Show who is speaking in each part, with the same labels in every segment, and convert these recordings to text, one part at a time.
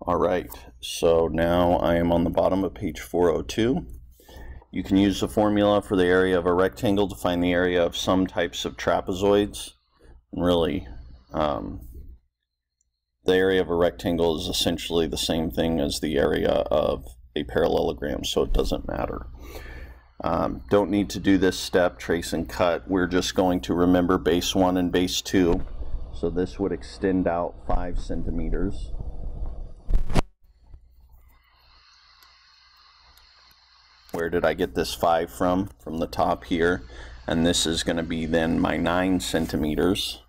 Speaker 1: All right, so now I am on the bottom of page 402. You can use the formula for the area of a rectangle to find the area of some types of trapezoids. And really, um, the area of a rectangle is essentially the same thing as the area of a parallelogram, so it doesn't matter. Um, don't need to do this step, trace and cut. We're just going to remember base 1 and base 2. So this would extend out 5 centimeters. Where did I get this 5 from? From the top here. And this is going to be then my 9 centimeters.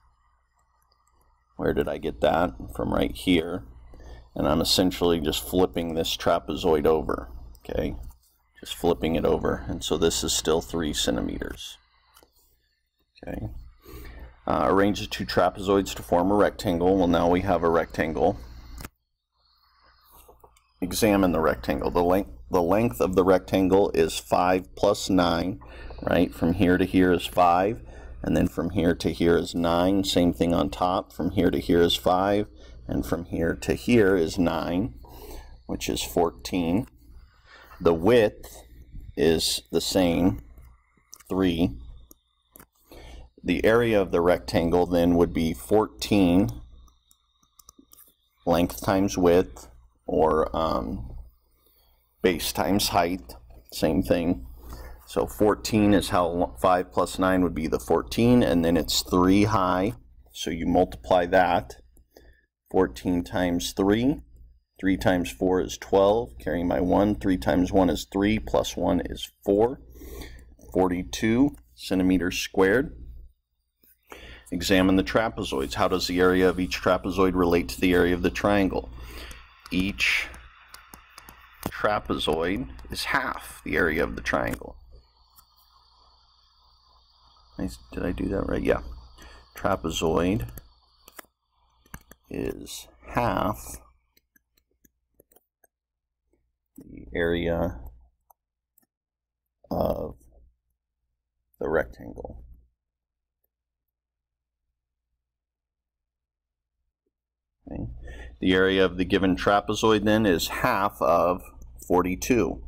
Speaker 1: Where did I get that? From right here. And I'm essentially just flipping this trapezoid over. Okay, just flipping it over. And so this is still 3 centimeters. Okay. Uh, arrange the two trapezoids to form a rectangle. Well, now we have a rectangle. Examine the rectangle. The length the length of the rectangle is 5 plus 9, right? From here to here is 5, and then from here to here is 9. Same thing on top. From here to here is 5, and from here to here is 9, which is 14. The width is the same, 3. The area of the rectangle then would be 14 length times width, or um, base times height, same thing. So 14 is how 5 plus 9 would be the 14, and then it's 3 high. So you multiply that. 14 times 3. 3 times 4 is 12. Carrying my 1. 3 times 1 is 3, plus 1 is 4. 42 centimeters squared. Examine the trapezoids. How does the area of each trapezoid relate to the area of the triangle? Each trapezoid is half the area of the triangle. Did I do that right? Yeah. Trapezoid is half the area of the rectangle. Okay. The area of the given trapezoid then is half of 42.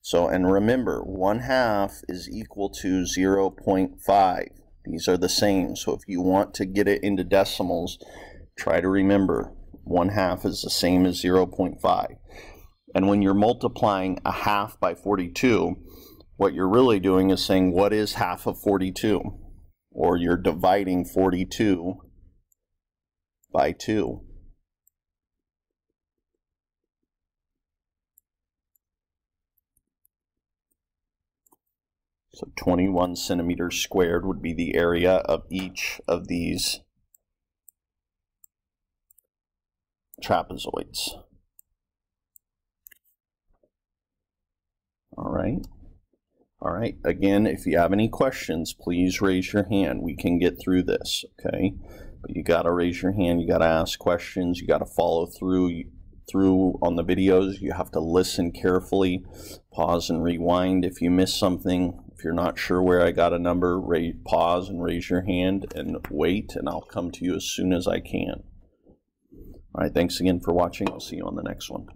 Speaker 1: So, and remember, 1 half is equal to 0 0.5. These are the same. So if you want to get it into decimals, try to remember 1 half is the same as 0 0.5. And when you're multiplying a half by 42, what you're really doing is saying, what is half of 42? Or you're dividing 42 by 2. So 21 centimeters squared would be the area of each of these trapezoids. All right. All right. Again, if you have any questions, please raise your hand. We can get through this, okay? But you got to raise your hand. You got to ask questions. You got to follow through through on the videos. You have to listen carefully, pause and rewind if you miss something. You're not sure where I got a number, raise, pause and raise your hand and wait, and I'll come to you as soon as I can. All right, thanks again for watching. I'll see you on the next one.